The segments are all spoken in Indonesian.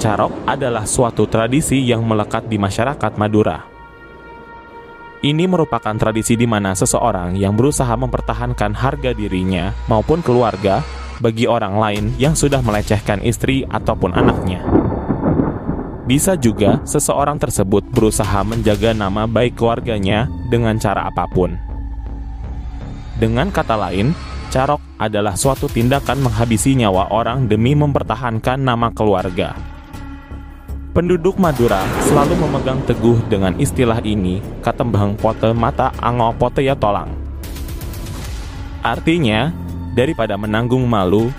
Carok adalah suatu tradisi yang melekat di masyarakat Madura. Ini merupakan tradisi di mana seseorang yang berusaha mempertahankan harga dirinya maupun keluarga bagi orang lain yang sudah melecehkan istri ataupun anaknya. Bisa juga seseorang tersebut berusaha menjaga nama baik keluarganya dengan cara apa pun. Dengan kata lain, carok adalah suatu tindakan menghabisi nyawa orang demi mempertahankan nama keluarga. Penduduk Madura selalu memegang teguh dengan istilah ini, katembang pote mata ango pote ya tolang. Artinya, daripada menanggung malu,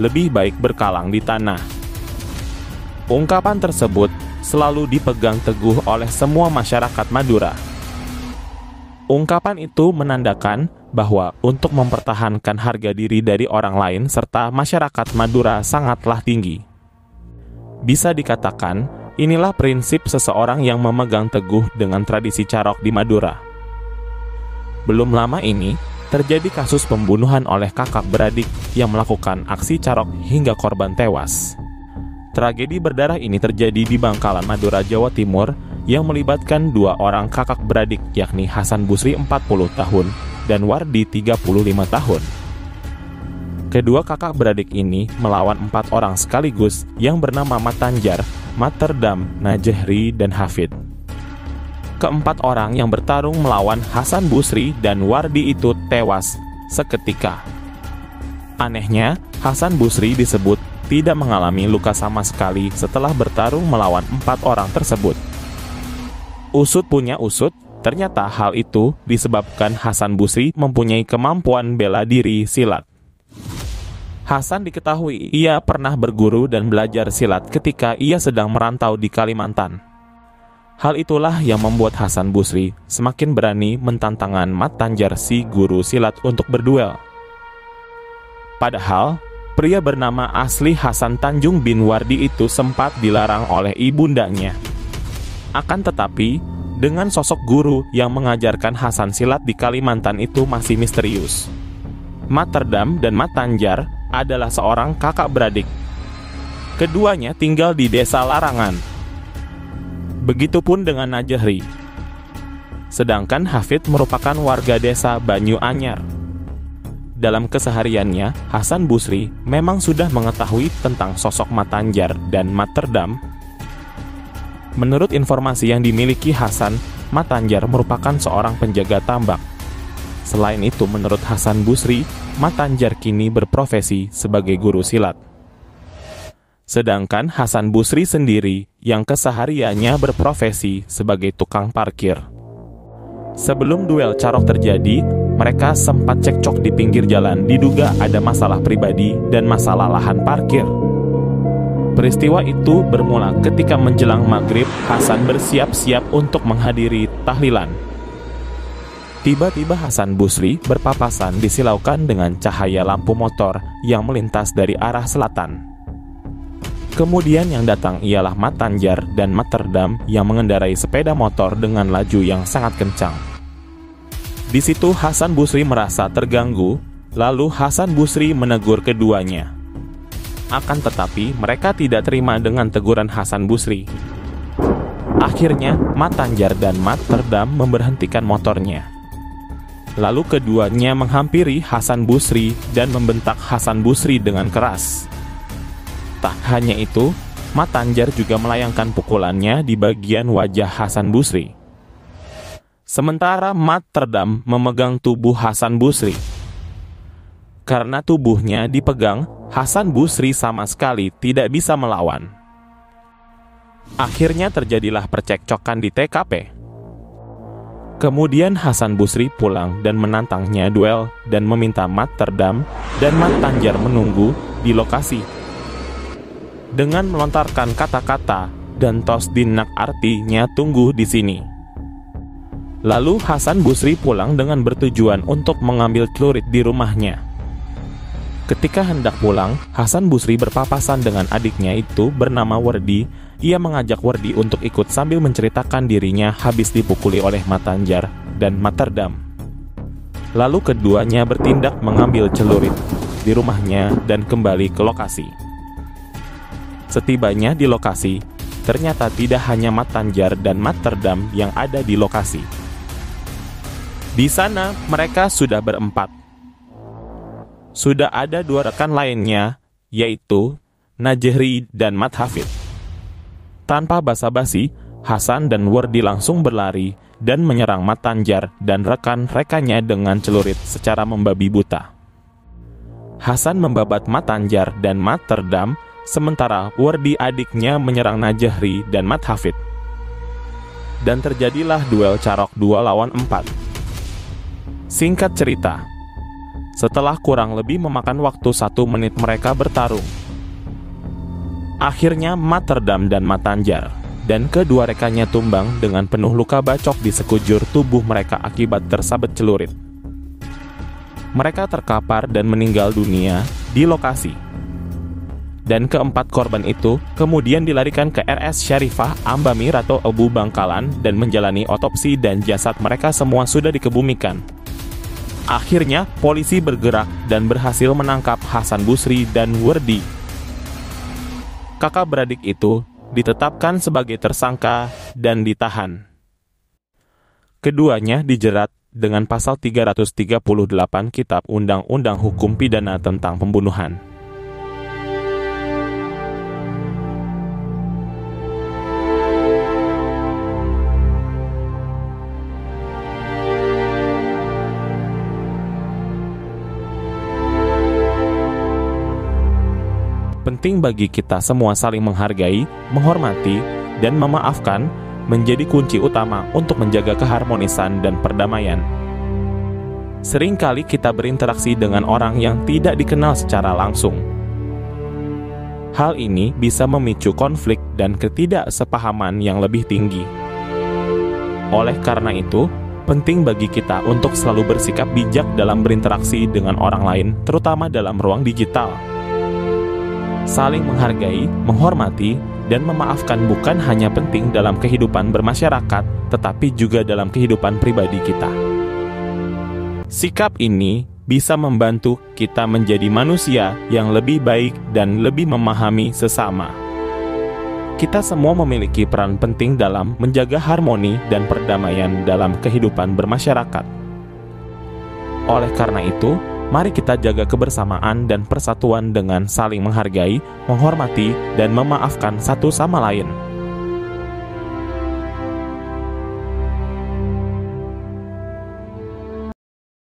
lebih baik berkalang di tanah. Ungkapan tersebut selalu dipegang teguh oleh semua masyarakat Madura. Ungkapan itu menandakan bahwa untuk mempertahankan harga diri dari orang lain serta masyarakat Madura sangatlah tinggi. Bisa dikatakan, inilah prinsip seseorang yang memegang teguh dengan tradisi carok di Madura. Belum lama ini, terjadi kasus pembunuhan oleh kakak beradik yang melakukan aksi carok hingga korban tewas. Tragedi berdarah ini terjadi di Bangkalan, Madura, Jawa Timur yang melibatkan dua orang kakak beradik yakni Hasan Busri 40 tahun dan Wardi 35 tahun. Kedua kakak beradik ini melawan empat orang sekaligus yang bernama Matanjar, Materdam, Najehri, dan Hafid. Keempat orang yang bertarung melawan Hasan Busri dan Wardi itu tewas seketika. Anehnya, Hasan Busri disebut tidak mengalami luka sama sekali setelah bertarung melawan empat orang tersebut. Usut punya usut, ternyata hal itu disebabkan Hasan Busri mempunyai kemampuan bela diri silat. Hasan diketahui ia pernah berguru dan belajar silat ketika ia sedang merantau di Kalimantan. Hal itulah yang membuat Hasan Busri semakin berani mentantangan Mat Tanjar si guru silat untuk berduel. Padahal, pria bernama asli Hasan Tanjung bin Wardi itu sempat dilarang oleh ibundanya. Akan tetapi, dengan sosok guru yang mengajarkan Hasan silat di Kalimantan itu masih misterius. Materdam dan Matanjar adalah seorang kakak beradik. Keduanya tinggal di desa Larangan. Begitupun dengan Najahri. Sedangkan Hafid merupakan warga desa Banyu Anyar. Dalam kesehariannya, Hasan Busri memang sudah mengetahui tentang sosok Matanjar dan Materdam. Menurut informasi yang dimiliki Hasan, Matanjar merupakan seorang penjaga tambak Selain itu, menurut Hasan Busri, Matanjar kini berprofesi sebagai guru silat. Sedangkan Hasan Busri sendiri yang kesehariannya berprofesi sebagai tukang parkir. Sebelum duel carok terjadi, mereka sempat cekcok di pinggir jalan diduga ada masalah pribadi dan masalah lahan parkir. Peristiwa itu bermula ketika menjelang maghrib, Hasan bersiap-siap untuk menghadiri tahlilan Tiba-tiba Hasan Busri berpapasan disilaukan dengan cahaya lampu motor yang melintas dari arah selatan. Kemudian yang datang ialah Matanjar dan Materdam yang mengendarai sepeda motor dengan laju yang sangat kencang. Di situ Hasan Busri merasa terganggu, lalu Hasan Busri menegur keduanya. Akan tetapi mereka tidak terima dengan teguran Hasan Busri. Akhirnya Matanjar dan Materdam memberhentikan motornya. Lalu keduanya menghampiri Hasan Busri dan membentak Hasan Busri dengan keras. Tak hanya itu, Matanjar juga melayangkan pukulannya di bagian wajah Hasan Busri. Sementara Mat Terdam memegang tubuh Hasan Busri. Karena tubuhnya dipegang, Hasan Busri sama sekali tidak bisa melawan. Akhirnya terjadilah percekcokan di TKP. Kemudian Hasan Busri pulang dan menantangnya duel dan meminta Mat Terdam dan Mat Tanjar menunggu di lokasi. Dengan melontarkan kata-kata dan tos dinak artinya tunggu di sini. Lalu Hasan Busri pulang dengan bertujuan untuk mengambil celurit di rumahnya. Ketika hendak pulang, Hasan Busri berpapasan dengan adiknya itu bernama Wardi ia mengajak Wardi untuk ikut sambil menceritakan dirinya habis dipukuli oleh Matanjar dan Materdam. Lalu keduanya bertindak mengambil celurit di rumahnya dan kembali ke lokasi. Setibanya di lokasi, ternyata tidak hanya Matanjar dan Matterdam yang ada di lokasi. Di sana, mereka sudah berempat. Sudah ada dua rekan lainnya, yaitu Najehri dan Mat Hafid. Tanpa basa-basi, Hasan dan Wardi langsung berlari dan menyerang Matanjar dan rekan-rekannya dengan celurit secara membabi buta. Hasan membabat Matanjar dan Matterdam sementara Wardi adiknya menyerang Najahri dan Mat Hafid. Dan terjadilah duel carok dua lawan empat. Singkat cerita, setelah kurang lebih memakan waktu satu menit mereka bertarung, akhirnya Materdam dan Matanjar dan kedua rekannya tumbang dengan penuh luka bacok di sekujur tubuh mereka akibat tersabet celurit. Mereka terkapar dan meninggal dunia di lokasi dan keempat korban itu kemudian dilarikan ke RS Syarifah Ambamir atau Abu Bangkalan dan menjalani otopsi dan jasad mereka semua sudah dikebumikan. Akhirnya, polisi bergerak dan berhasil menangkap Hasan Busri dan Werdi. Kakak beradik itu ditetapkan sebagai tersangka dan ditahan. Keduanya dijerat dengan pasal 338 Kitab Undang-Undang Hukum Pidana tentang Pembunuhan. Penting bagi kita semua saling menghargai, menghormati, dan memaafkan menjadi kunci utama untuk menjaga keharmonisan dan perdamaian. Seringkali kita berinteraksi dengan orang yang tidak dikenal secara langsung. Hal ini bisa memicu konflik dan ketidaksepahaman yang lebih tinggi. Oleh karena itu, penting bagi kita untuk selalu bersikap bijak dalam berinteraksi dengan orang lain, terutama dalam ruang digital saling menghargai, menghormati, dan memaafkan bukan hanya penting dalam kehidupan bermasyarakat, tetapi juga dalam kehidupan pribadi kita. Sikap ini bisa membantu kita menjadi manusia yang lebih baik dan lebih memahami sesama. Kita semua memiliki peran penting dalam menjaga harmoni dan perdamaian dalam kehidupan bermasyarakat. Oleh karena itu, Mari kita jaga kebersamaan dan persatuan dengan saling menghargai, menghormati, dan memaafkan satu sama lain.